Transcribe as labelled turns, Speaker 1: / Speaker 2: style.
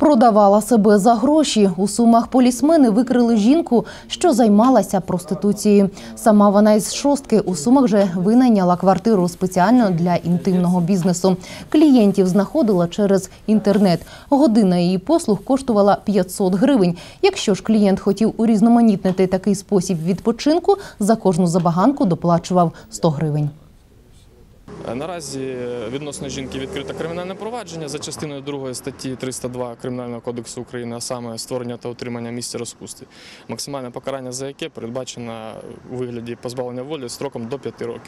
Speaker 1: Продавала себе за гроші. У сумах полісмени викрили жінку, що займалася проституцією. Сама вона із шостки у сумах вже винайняла квартиру спеціально для інтимного бізнесу. Клієнтів знаходила через інтернет. Година її послуг коштувала 500 гривень. Якщо ж клієнт хотів урізноманітнити такий спосіб відпочинку, за кожну забаганку доплачував 100 гривень.
Speaker 2: Е, Наразі відносно жінки відкрите кримінальне провадження за частиною 2 статті 302 Кримінального кодексу України, а саме створення та утримання місця розпусти. Максимальне покарання за яке передбачено у вигляді позбавлення волі строком до 5 років.